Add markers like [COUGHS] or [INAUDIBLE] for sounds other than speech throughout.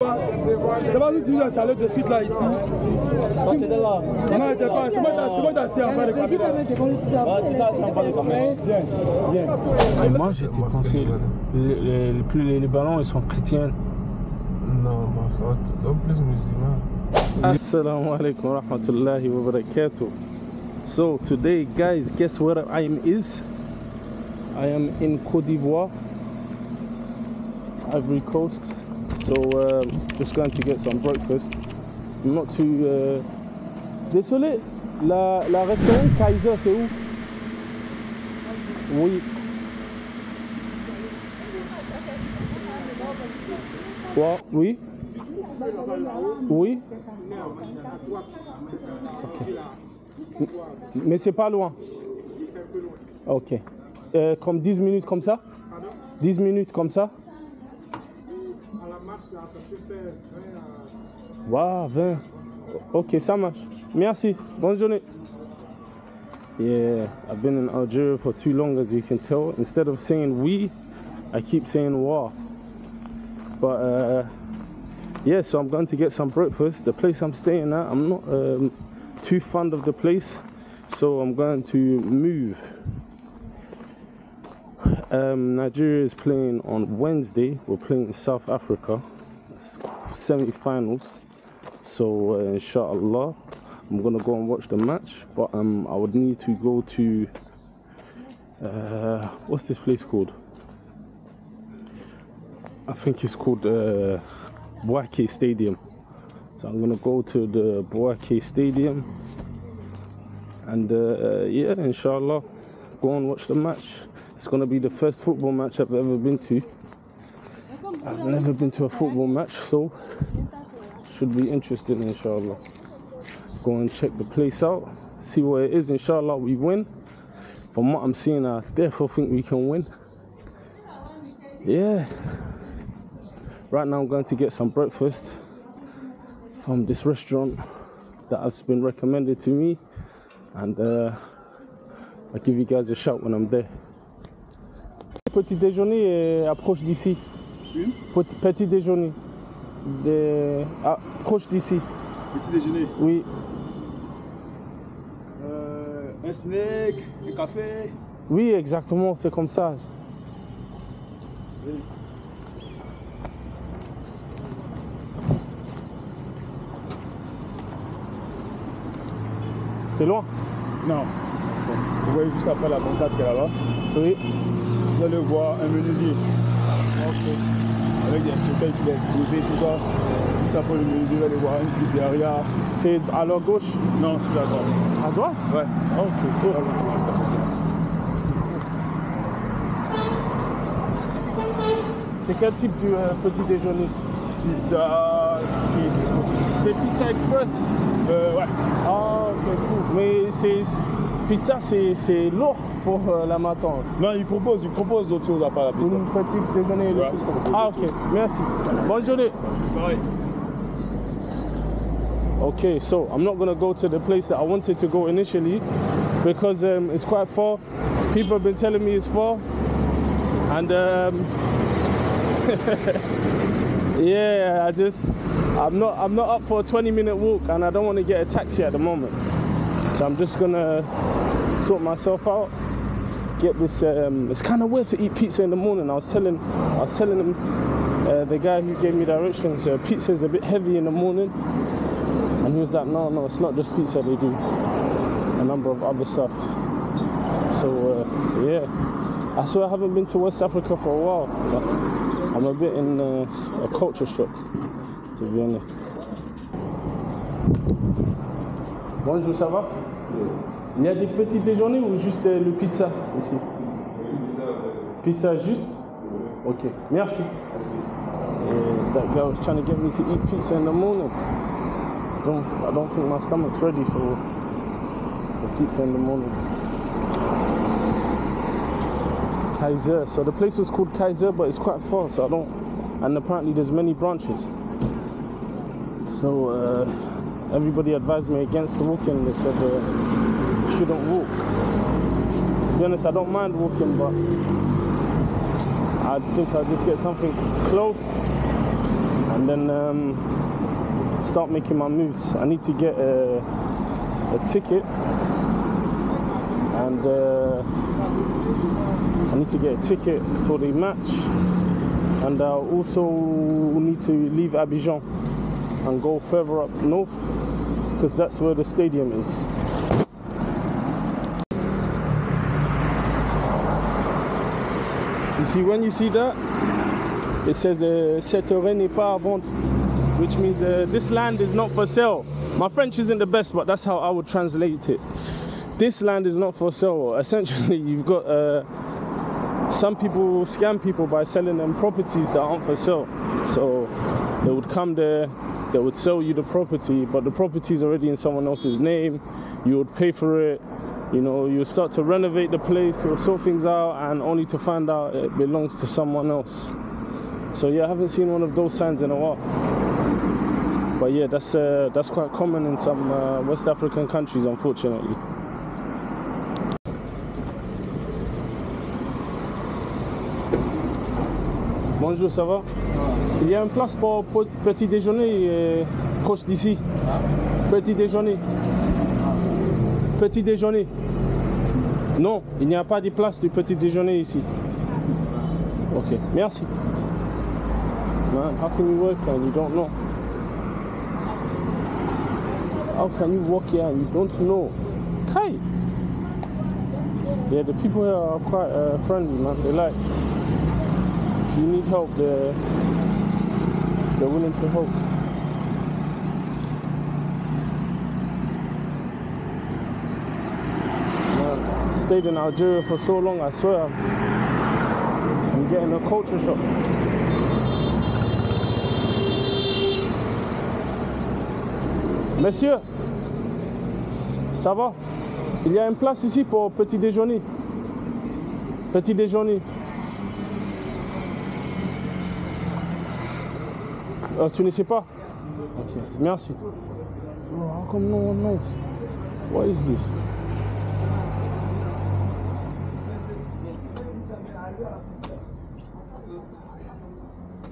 C'est pas nous qui nous de suite là ici. Non, t'es pas. C'est moi c'est moi d'assis en bas de caméra. Viens, viens. Et moi, j'étais pensé, les, les, les, plus les, les ballons, ils sont chrétiens. Non, non, ça va être en plus musulman. Assalamu alaikum wa rahmatullahi wa barakatuh. So today, guys, guess where I am is? I am in Côte d'Ivoire, Ivory Coast. So um, just going to get some breakfast. I'm not too. Uh... Désolé, la, la restaurant Kaiser, c'est où? Oui. Quoi? Oui? Oui? Mais c'est pas loin. Ok. Euh, comme 10 minutes comme ça? 10 minutes comme ça? Waouh, 20. Ok, ça marche. Merci. Bonne journée. Yeah, I've been in Algeria for too long, as you can tell. Instead of saying we, I keep saying wa. But uh, yeah, so I'm going to get some breakfast. The place I'm staying at, I'm not um, too fond of the place, so I'm going to move. Um, Nigeria is playing on Wednesday. We're playing in South Africa, semi-finals. So uh, inshallah, I'm gonna go and watch the match. But um, I would need to go to uh, what's this place called? I think it's called uh, Boake Stadium. So I'm gonna go to the Boake Stadium, and uh, yeah, inshallah, go and watch the match. It's gonna be the first football match I've ever been to. I've never been to a football match, so should be interesting, inshallah. Go and check the place out, see what it is. Inshallah, we win. From what I'm seeing, I therefore think we can win. Yeah. Right now, I'm going to get some breakfast from this restaurant that has been recommended to me, and uh, I'll give you guys a shout when I'm there. Petit déjeuner est approche d'ici. Petit, petit déjeuner. De, ah, proche d'ici. Petit déjeuner. Oui. Euh, un snack, un café. Oui, exactement, c'est comme ça. C'est loin Non. Vous voyez juste après la banquette qui est là-bas. Oui. Vous allez voir un menuisier. Avec des fauteuils qui poser, tout ça. Juste après le menuisier, vous allez voir une pizzeria. C'est à leur gauche? Non, tout à droite. À droite? Ouais. Ok, cool. C'est quel type de euh, petit déjeuner? Pizza, C'est Pizza Express? Euh, ouais. Ah, ok, cool. Mais c'est pizza, c'est c'est lourd pour euh, la matin. Non, il propose, il propose d'autres choses à part la pizza. Une petite déjeuner, des Ouais. choses comme ça. Ah, ok, merci. Bonne journée. Pareil. Okay, so I'm not gonna go to the place that I wanted to go initially because um, it's quite far. People have been telling me it's far, and um, [LAUGHS] yeah, I just I'm not I'm not up for a 20 minute walk, and I don't want to get a taxi at the moment. So I'm just gonna sort myself out. Get this. Um, it's kind of weird to eat pizza in the morning. I was telling I was telling him uh, the guy who gave me directions. Uh, pizza is a bit heavy in the morning. And he was like, no, no, it's not just pizza, they do a number of other stuff. So, uh, yeah. I swear I haven't been to West Africa for a while. But I'm a bit in uh, a culture shock, to be honest. Bonjour, ça va Il y a des petits déjeuners ou juste euh, le pizza ici Pizza juste? Ok, merci. Yeah, that guy was trying to get me to eat pizza in the morning. Don't, I don't think my stomach's ready for, for pizza in the morning. Kaiser. So the place was called Kaiser, but it's quite far, so I don't. And apparently there's many branches. So uh, everybody advised me against walking. They said uh, you shouldn't walk. To be honest, I don't mind walking, but I think I'll just get something close and then um, start making my moves. I need to get a, a ticket and uh, I need to get a ticket for the match and I also need to leave Abidjan and go further up north because that's where the stadium is. You see, when you see that, it says uh, cette n'est pas à vendre, which means uh, this land is not for sale. My French isn't the best, but that's how I would translate it. This land is not for sale. [LAUGHS] Essentially, you've got uh, some people scam people by selling them properties that aren't for sale. So they would come there, they would sell you the property, but the property is already in someone else's name. You would pay for it. You know, you start to renovate the place, you'll sort things out, and only to find out it belongs to someone else. So yeah, I haven't seen one of those signs in a while. But yeah, that's uh, that's quite common in some uh, West African countries, unfortunately. Bonjour, ça va? Il y a une place pour petit déjeuner euh, proche d'ici. Petit déjeuner. Petit déjeuner. Non, il n'y a pas de place de petit déjeuner ici. Ok, merci. Man, how can you work and you don't know? How can you work here? And you don't know? Kai! Yeah, the people here are quite uh, friendly, man. They like, you need help, they're, they're willing to help. Man, stayed in Algeria for so long, I swear, I'm, getting a culture shock. Monsieur, ça va? Il y a une place ici pour petit déjeuner. Petit déjeuner. Euh, tu ne sais pas Ok, merci. Oh, how come no one knows? What is this?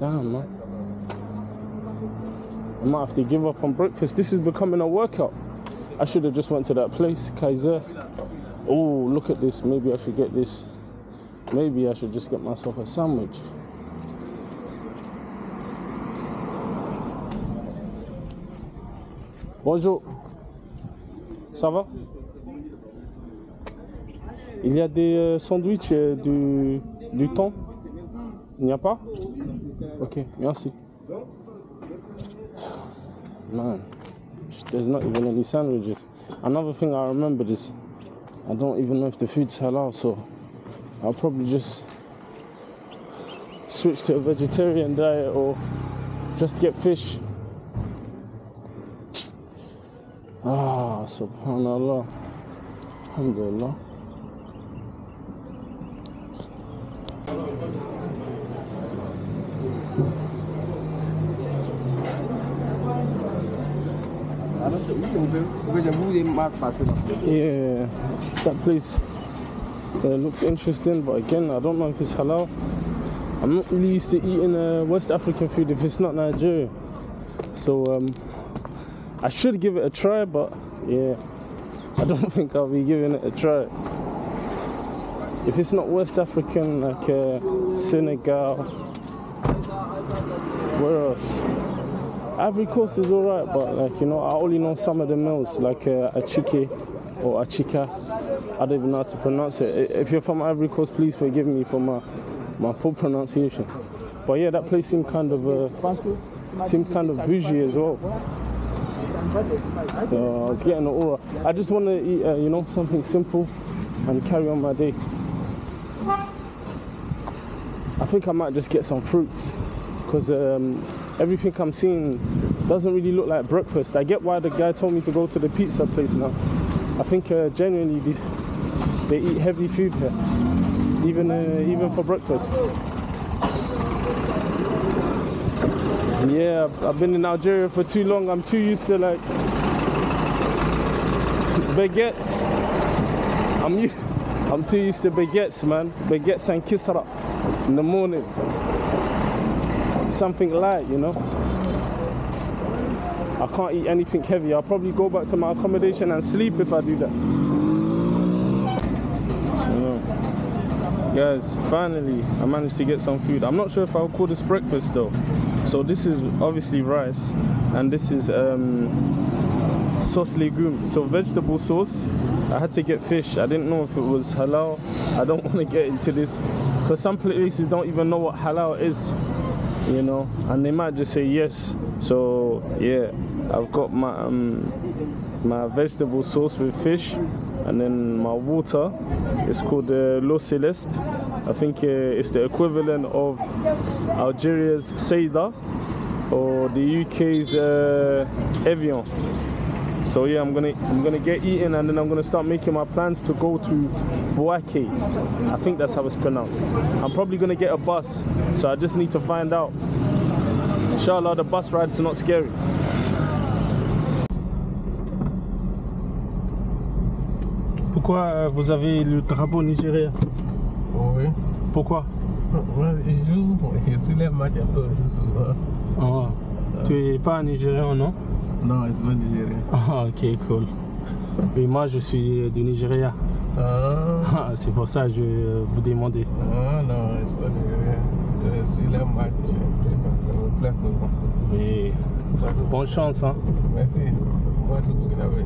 Damn, man. I might have to give up on breakfast. This is becoming a workout. I should have just went to that place, Kaiser. Oh, look at this. Maybe I should get this. Maybe I should just get myself a sandwich. Bonjour. Ça va? Il y a des euh, sandwichs euh, du, du thon? Il n'y a pas? Ok, merci. Man, there's not even any sandwiches. Another thing I remembered is I don't even know if the food's halal, so I'll probably just switch to a vegetarian diet or just get fish. Ah, subhanallah. Alhamdulillah. Yeah, that place uh, looks interesting, but again, I don't know if it's halal. I'm not really used to eating uh, West African food if it's not Nigeria. So um, I should give it a try, but yeah, I don't [LAUGHS] think I'll be giving it a try. If it's not West African, like uh, Senegal, where else? Ivory Coast is alright, but like you know, I only know some of the meals, like uh, achike or achika. I don't even know how to pronounce it. If you're from Ivory Coast, please forgive me for my my poor pronunciation. But yeah, that place seemed kind of uh, seemed kind of bougie as well. So I was getting the aura. I just want to eat, uh, you know, something simple and carry on my day. I think I might just get some fruits because um, everything I'm seeing doesn't really look like breakfast. I get why the guy told me to go to the pizza place now. I think uh, genuinely these, they eat heavy food here, even uh, even for breakfast. Yeah, I've- been in Algeria for too long. I'm too used to like baguettes. I'm u- I'm too used to baguettes, man. Baguettes and kisra in the morning. Something light, you know. I can't eat anything heavy. I'll probably go back to my accommodation and sleep if I do that. Guys, finally, I managed to get some food. I'm not sure if I'll call this breakfast though. So this is obviously rice, and this is um, sauce legume. So vegetable sauce. I had to get fish. I didn't know if it was halal. I don't [LAUGHS] want to get into this because some places don't even know what halal is, you know, and they might just say yes. So yeah, I've got my um, my vegetable sauce with fish, and then my water. It's called uh, L'eau Celeste. I think uh, it's the equivalent of Algeria's Seida or the UK's uh, Evian. So yeah, I'm gonna I'm gonna get eating and then I'm gonna start making my plans to go to Bouake. I think that's how it's pronounced. I'm probably gonna get a bus, so I just need to find out. Inshallah, the bus ride's not scary. Pourquoi euh, vous avez le drapeau nigérien Oui. Pourquoi [LAUGHS] Moi, je joue, je suis les matchs un peu aussi souvent. Ah, Tu es pas nigérien, non Non, je suis pas nigérien. Ah, ok, cool. Et moi, je suis du Nigeria. Ah, [LAUGHS] Ah, C'est pour ça que je vous demandais. ah non, je suis pas nigérien. C'est- Je suis les matchs ça me plaît souvent. C'est- bonne chance, hein. Merci. Moi, c'est Burkinabé.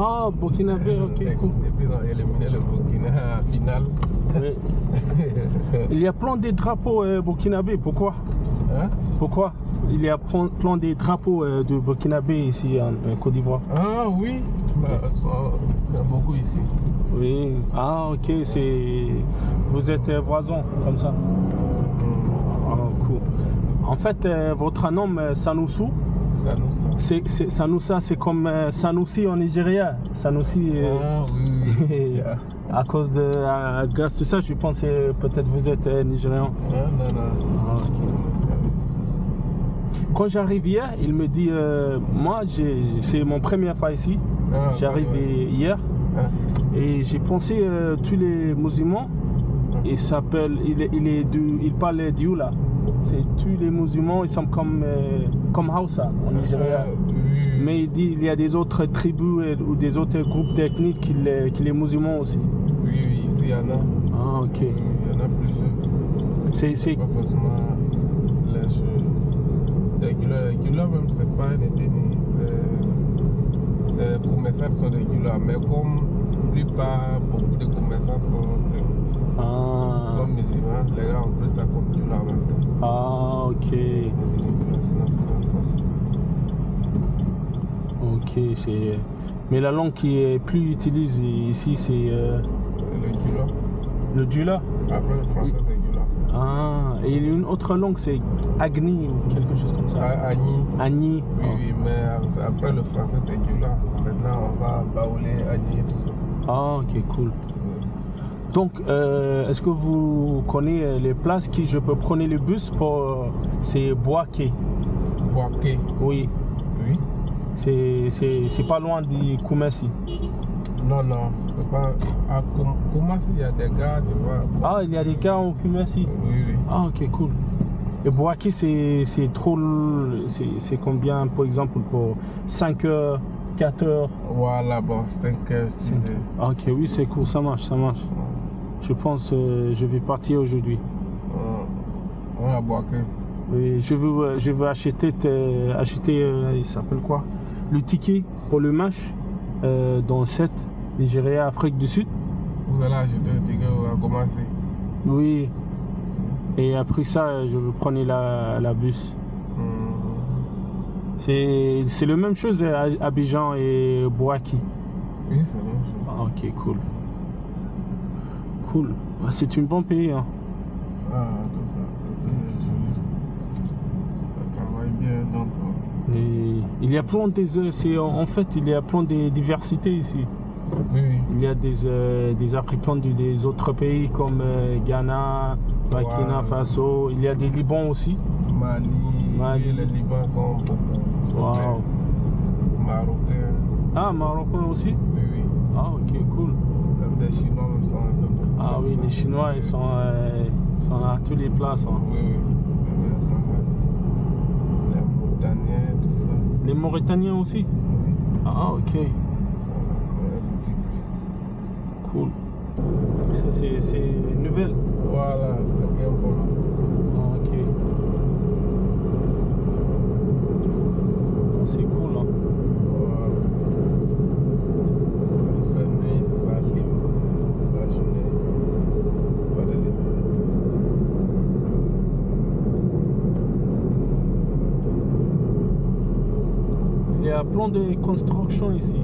Ah, Burkinabé, ok, cool. Depuis, ils ont éliminé le Burkina. Oui. [LAUGHS] Il y a plein de drapeaux euh, burkinabé. Pourquoi? Hein? Pourquoi? Il y a plein plein de drapeaux euh, de burkinabé ici en, en Côte d'Ivoire. Ah oui, bah, il y en a beaucoup ici. Oui. Ah, ok. C'est vous êtes euh, voisins comme ça. Hmm. Ah, cool. En fait, euh, votre nom euh, C'est Sanoussa, c'est comme euh, Sanoussi en Nigeria. Sanoussi. euh, Ah oui, oui. [LAUGHS] Yeah. À cause de, à, grâce ça, je pensais peut-être vous êtes euh, nigérian. Ah, non, non. Ah. Quand j'arrive hier, il me dit, euh, moi, c'est mon première fois ici. Ah, J'arrive ouais, ouais. hier Ah, et j'ai pensé euh, tous les musulmans. Il s'appelle, il est, il est du, il parle dioula. C'est tous les musulmans, ils sont comme euh, comme Hausa en Nigeria. oui. Mais il dit il y a des autres tribus ou des autres groupes techniques qui les, qui les musulmans aussi. Oui, oui, ici, il y en a. Ah ok. Il y en a plusieurs. C'est c'est Pas forcément les. Les gulas même, c'est pas des. C'est. C'est les commerçants sont des gulas. Mais comme la plupart, beaucoup de commerçants sont, ah, sont musulmans, les gars ont pris ça comme gula en même temps. ah ok. On dit gula, sinon c'est pas français. Ok, c'est. Mais la langue qui est plus utilisée ici, c'est euh, Le gula. le dula. Après le français, c'est gula. Ah, et une autre langue, c'est Agni ou quelque chose comme ça. Ah, Agni. Agni. Oui, oui, mais après le français, c'est gula. Maintenant, on va baouler, Agni et tout ça. Ah, ok, cool. Donc, euh, est-ce que vous connaissez les places qui je peux prendre le bus pour. euh, C'est Boaké? Boaké. Oui. C'est pas loin du Koumassi. Non, non, c'est pas. À Koumassi, il y a des gars, tu vois. Ah, il y a des gars au Koumassi. Oui, oui. Ah, ok, cool. Et Boaké, c'est trop. c'est- combien, par exemple, pour 5 heures, 4 heures? Voilà, bon, 5 heures, 6 heures. Ah, Ok, oui, c'est cool, ça marche, ça marche. Je pense euh, je vais partir aujourd'hui. On a Boaké. Oui, je veux, je veux acheter, acheter euh, il s'appelle quoi? Le ticket pour le match euh, dans 7, Nigeria, Afrique du Sud. Vous allez acheter un ticket, va commencer? Oui. Et après ça, euh, je veux prendre la, la bus. Hmm. C'est c'est la même chose à Abidjan et Boaki. Oui, c'est bon. c'est bon. Ah, ok, cool. Cool. Ah, c'est une bonne pays. Hein. Ah, donc, euh, je- ça travaille bien, donc. euh, Et il y a plein de... c'est- En fait, il y a plein de diversité ici. Oui, oui. Il y a des, euh, des Africains des autres pays comme euh, Ghana, Burkina. Faso. Il y a des Libans aussi. Mali, Mali. les Libanais sont beaucoup. Wow. Marocains, Ah, Marocains aussi? Oui, oui. Ah, ok, cool. Même les Chinois, même sont un peu beaucoup. Ah oui, les Chinois, ils sont, euh, ils sont à toutes les places. hein. Oui, oui. Les Mauritaniens, tout ça. Les Mauritaniens aussi Ah, ok. Une boutique. Cool. Ça, c'est c'est nouvelle. Voilà, c'est bien bon. Ah, ok. Ah, C'est cool, hein. Voilà. Il fait nuit, ça allume la journée. Pas de lumière. Plein de constructions ici.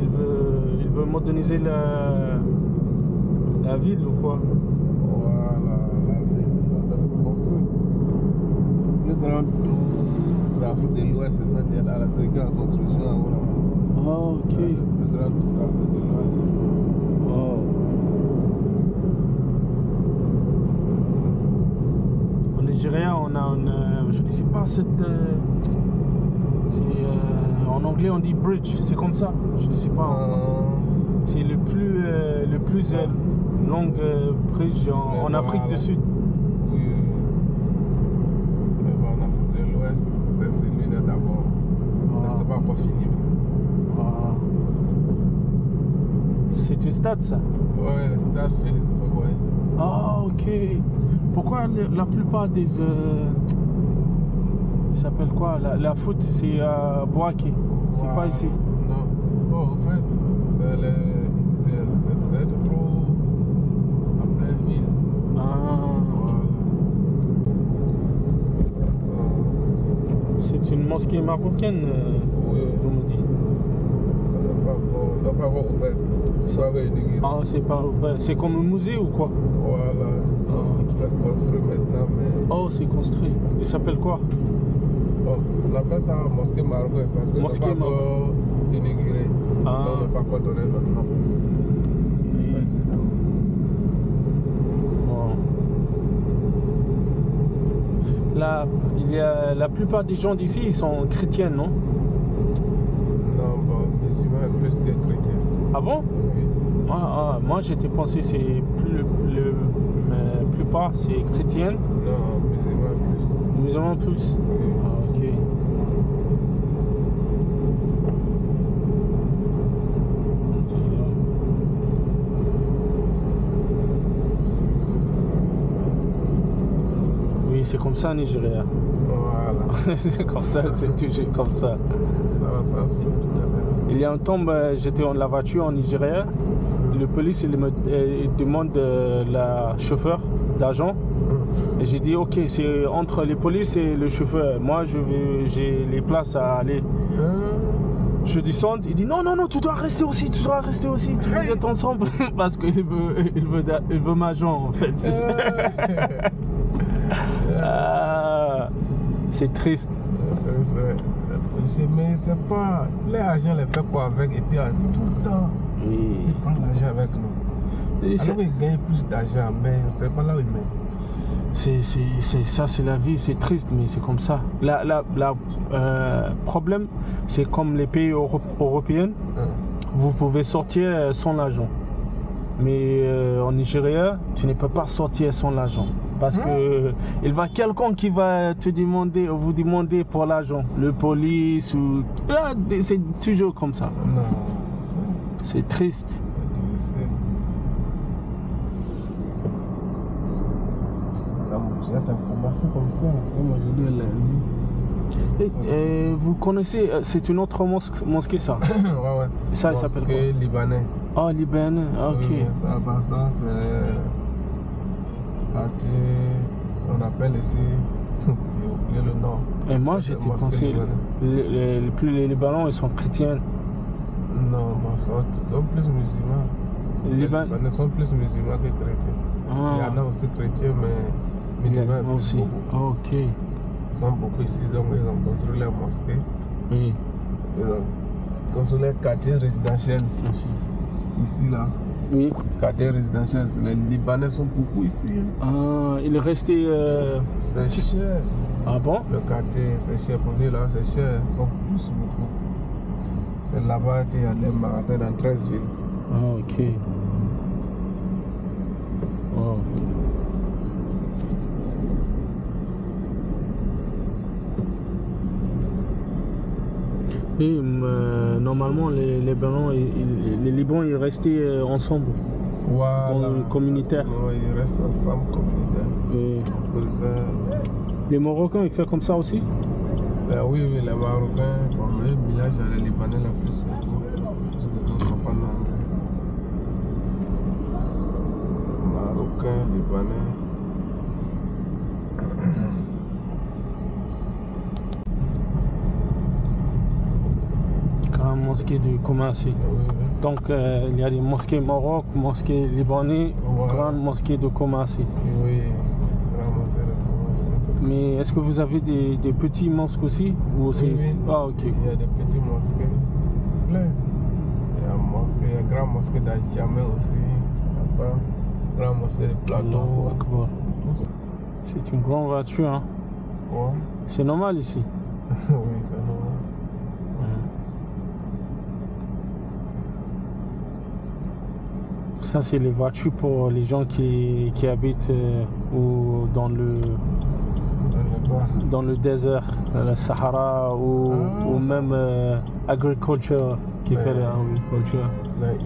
Il veut, il veut moderniser la, la ville ou quoi? Voilà, la ville, ça être construit. Le grand tour d'Afrique de l'Ouest, c'est ça, qui est là, là, c'est en construction. Voilà. Ah, ok. Le plus grand tour d'Afrique de l'Ouest. Wow. En Nigeria, on a une. euh, Je ne sais pas cette. Euh, en anglais, on dit bridge. C'est comme ça. Je ne sais pas. Euh, C'est le plus, euh, le plus euh, long bridge en, Afrique voilà. du Sud. Oui. Mais bon, en Afrique de l'Ouest, c'est celui-là d'abord. Mais c'est pas encore fini. Ah. C'est une stade, ça? Ouais, le stade Félix Houphouët. Ah, ok. Pourquoi le- la plupart des. Euh, ça s'appelle quoi? La, la foot, c'est à Boaké. C'est pas ici. Non. Bon, en fait, c'est le, c'est trop en pleine ville. Ah. Voilà. Euh, C'est une mosquée marocaine, euh, Oui. vous me dites. pas ouvert. C'est pas inauguré. Ah, c'est pas vrai. C'est comme un musée ou quoi? Voilà. Ah, ok. On l'a construit maintenant, mais Oh, c'est construit. Il s'appelle quoi? Bon, on appelle ça mosquée marocaine parce que Mosquée pas encore inauguré. Ah. Donc, on n'a pas encore donné notre nom. Bon. Bon. Là, il y a, la plupart des gens d'ici, ils sont chrétiens, non? Non, bon, musulman est plus que chrétien. Ah bon? Oui. Ah, ah, Moi, j'étais pensé c'est plus le, la plupart c'est chrétien, Non, musulman plus. musulmans plus. Oui. Ah, ok. Oui, c'est comme ça, Nigeria. Voilà. [LAUGHS] c'est comme ça, c'est toujours comme ça. Ça va, ça va finir tout à l'heure. Il y a un temps, ben, j'étais dans la voiture en Nigeria. Le police il me euh, il demande euh, la chauffeur d'agent. Hum. Et j'ai dit, ok, c'est entre les polices et le chauffeur. Moi, je veux, j'ai les places à aller. Hum. Je descends, il dit, non, non, non, tu dois rester aussi, tu dois rester aussi. Tu dois être ensemble? [LAUGHS] Parce qu'il veut, il veut, da- il veut ma jambe, en fait. [LAUGHS] Ah, c'est triste. Mais c'est pas. Les agents les fait quoi avec et puis euh, tout le temps Oui. ils prennent l'argent avec nous. Et Alors ils gagnent plus d'argent, mais c'est pas là où ils mettent. C'est, c'est, c'est- ça, c'est la vie, c'est triste, mais c'est comme ça. La, la, la, euh, problème, c'est comme les pays euro- européens, Hum. vous pouvez sortir euh, sans l'argent. Mais euh, en Nigeria, tu ne peux pas sortir sans l'argent. Parce que il va quelqu'un qui va te demander, vous demander pour l'argent. Le police ou. Ah, C'est toujours comme ça. Non. C'est triste. Commencé comme ça. Et, euh, vous connaissez, euh, c'est une autre mosquée, mosquée ça? [COUGHS] Ouais, ouais. Ça, il s'appelle Mosquée libanais. Ah, Liban, ok. Oui, oui, ça, bah, ça, c'est. On appelle ici. [LAUGHS] J'ai oublié le nom. Et moi, j'étais pensé, les, les, les- les Libanais, ils sont chrétiens. Non, ils sont plus musulmans. Les Libanais sont plus musulmans que chrétiens. Il y Ah, en a aussi chrétiens, mais musulmans aussi. beaucoup. Ah, ok. Ils sont beaucoup ici, donc ils ont construit leur mosquée. Oui, Ils ont construit leur quartier résidentiel merci. ici, là. Oui. Quartier résidentiel, les Libanais sont beaucoup ici. hein. Ah, il est resté. euh, C'est cher. Ah bon? Le quartier, c'est cher pour venir là, c'est cher. Ils sont tous beaucoup. C'est là-bas qu'il y a des magasins dans 13 villes. Ah, ok. Wow. Et euh, normalement, les, les Libanais, ils- les Libanais, ils restaient euh, ensemble, Voilà. communautaire. Ouais, ils restent ensemble communautaire. Et les Marocains, ils font comme ça aussi? Ben oui, oui, les Marocains, bon, mais le village, les Libanais, la plus beaucoup. Parce que tous sont pas anglais. Marocains, Libanais. Grande mosquée de Koumassi. Oui, oui. Donc, euh, il y a des mosquées Maroc, mosquées Libanais, Ouais. grande mosquée de Koumassi. Oui. Mais est-ce que vous avez des, des petits mosques aussi ou c'est- oui. Ah, ok. Il y a des petits mosquées. Plein. Il y a une mosquée, il y a une grande mosquée d'Adjamé aussi. Après, grande mosquée de Plateau. C'est une grande voiture, hein. Ouais. C'est normal ici. [LAUGHS] oui, c'est normal. Ça, c'est les voitures pour les gens qui, qui habitent euh, ou dans le, Dans le désert, dans le Sahara ou, Ah. ou même euh, agriculture qui fait l'agriculture.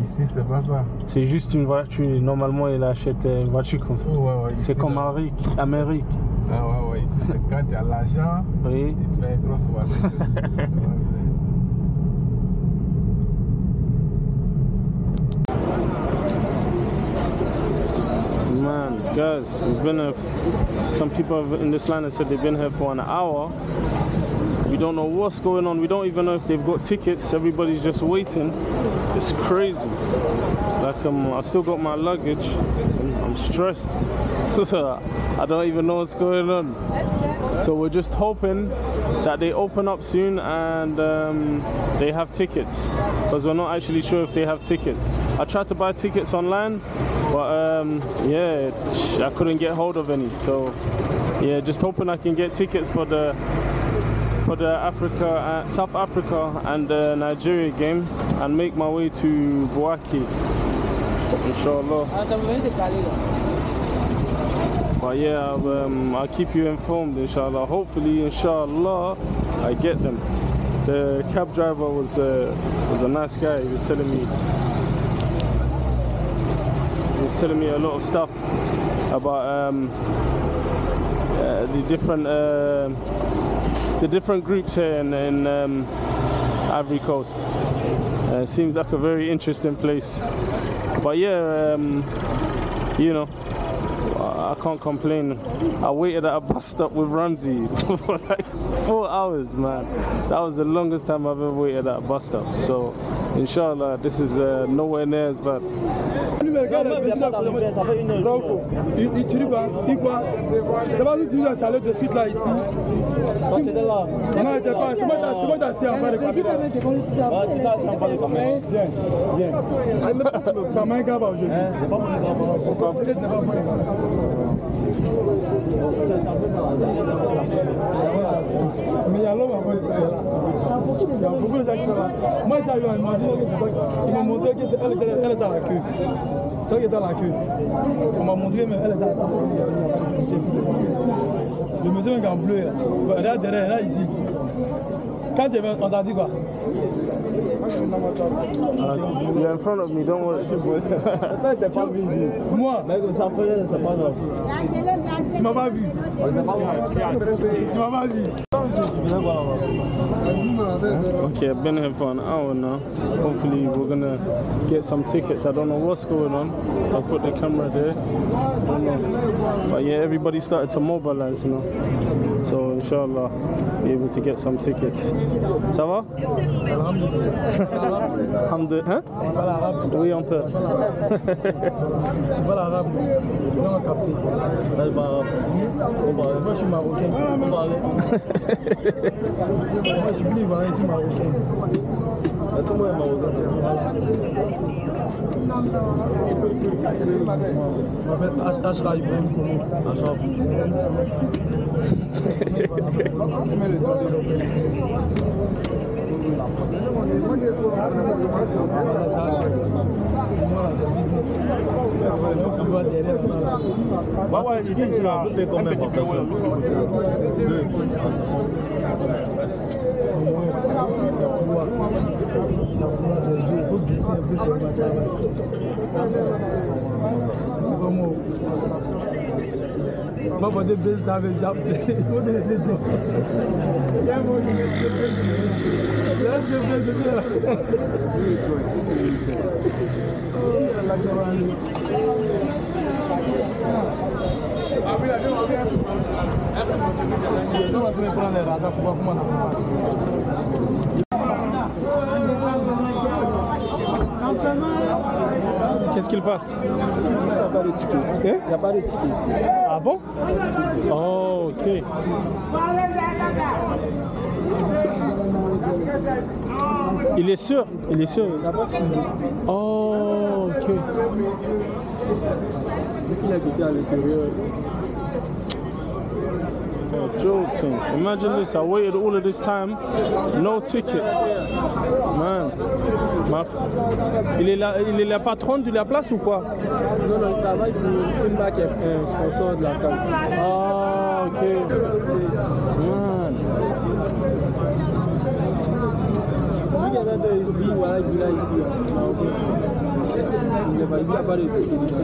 Ici, c'est pas ça. C'est juste une voiture. Normalement, il achète une voiture comme ça. Ouais, ouais, C'est comme là. Amérique. Ah ouais, ouais, ici, c'est quand tu as l'argent, [LAUGHS] Oui. tu fais une grosse voiture. [LAUGHS] guys, we've been here. Some people in this line have said they've been here for an hour. We don't know what's going on. We don't even know if they've got tickets. Everybody's just waiting. It's crazy. Like um, I still got my luggage. I'm, stressed. [LAUGHS] I don't even know what's going on. So we're just hoping that they open up soon and um, they have tickets because we're not actually sure if they have tickets. I tried to buy tickets online, but um, yeah, I couldn't get hold of any. So yeah, just hoping I can get tickets for the for the Africa, uh, South Africa and Nigeria game and make my way to Bouaki. Inshallah. But yeah, I'll, um, I'll keep you informed, inshallah. Hopefully, inshallah, I get them. The cab driver was uh, was a nice guy. He was telling me was telling me a lot of stuff about um, uh, the different uh, the different groups here in, in um, Ivory Coast. Uh, seems like a very interesting place. But yeah, um, you know, I I can't complain. I waited at a bus stop with Ramsey [LAUGHS] for like four hours, man. That was the longest time I've ever waited at a bus stop. So, inshallah, this is uh, nowhere near as bad. Il. Il il- tu dis quoi? Il quoi? C'est pas lui qui nous a salé de suite là ici. Là, Non, il était pas. C'est moi qui assis en bas de caméra. ouais, tu étais assis en bas de caméra. Viens, viens. Ta main gaba aujourd'hui. J'ai pas mon exemple. Pourquoi Peut-être n'est pas moi. Mais il y a l'homme avant de faire là. Il y a beaucoup de gens qui sont là. Moi, j'ai eu que c'est m'ont montré que c'est elle était elle était à la queue. C'est elle qui était à la queue. On m'a montré, mais elle était à la Le monsieur est en bleu. là. Regarde derrière, là, ici. Quand tu es on t'a dit quoi? Uh, you're in front of me, don't worry. Moi, Mais que ça faisait, c'est pas grave. tu m'as pas vu. Tu m'as pas vu. Okay, I've been here for an hour now. Hopefully, we're gonna get some tickets. I don't know what's going on. I'll put the camera there. But yeah, everybody started to mobilize now. So inshallah, be able to get some tickets. Ça va Alhamdulillah. Oui, un peu. Moi, je suis marocain. [LAUGHS] Moi, je suis marocain. Я думаю, мы ودنا اش اش غايبين اشوف بابا يجي يصير عم بده يكمل ṣe ẹ̀bùn ṣe ọgbà tí a bá ti ṣe ọmọ o. Bọ́bọ̀ dé base down base down play. Ó lè lè jọ. Ṣé mo ní lè ṣe base down? Ṣé ó ṣe base down? Ó ń yàrá lọ́jọ́ wa ni. Não vai Qu'est-ce qu'il passe Il n'y a pas de ticket. Hein Il n'y a pas de ticket. Ah bon Oh, ok. Il est sûr Il est sûr. Oh, ok. Il a quitté à l'intérieur. Joking. Imagine this. I waited all of this time, no tickets. Man. Ma- Il, est la, il est la patronne de la place ou quoi? Non, non, il travaille pour une marque un sponsor de la. Ah, ok. Man. Lui, il y en a deux, lui, voilà, il est ici.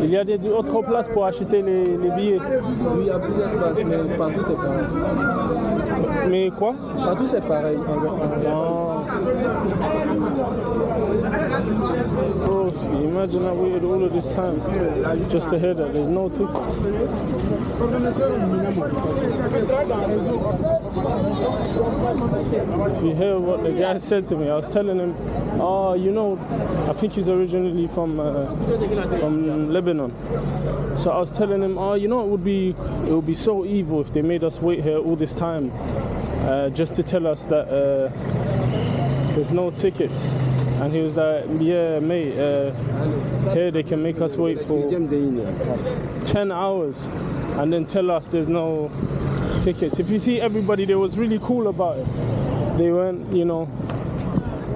Il y a des autres places pour acheter les, les billets. Oui, il y a plusieurs places, mais partout c'est pareil. Mais quoi? Partout c'est pareil. En- en- Imagine I waited all of this time just to hear that there's no ticket. If you hear what the guy said to me, I was telling him, oh, you know, I think he's originally from uh, from Lebanon. So I was telling him, oh, you know, it would be it would be so evil if they made us wait here all this time uh, just to tell us that uh, there's no tickets. And he was like, yeah, mate, uh, here they can make us wait for 10 hours and then tell us there's no tickets. If you see everybody, they was really cool about it. They weren't, you know,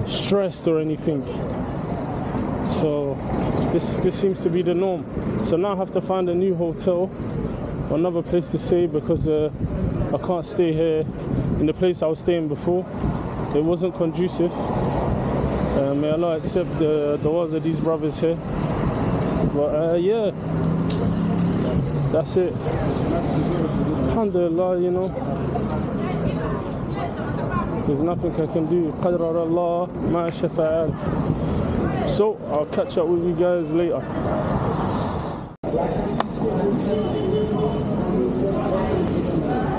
stressed or anything. So this this seems to be the norm. So now I have to find a new hotel, another place to stay because uh, I can't stay here in the place I was staying before. It wasn't conducive. Uh, may Allah accept the du'as of these brothers here. But uh, yeah, that's it. Alhamdulillah, you know. There's nothing I can do. Qadrar Allah ma shafa'al. So I'll catch up with you guys later.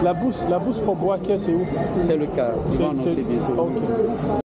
La bourse, la bourse pour Boaké, c'est où C'est le cas, vont C'est- annoncer bientôt. Ok.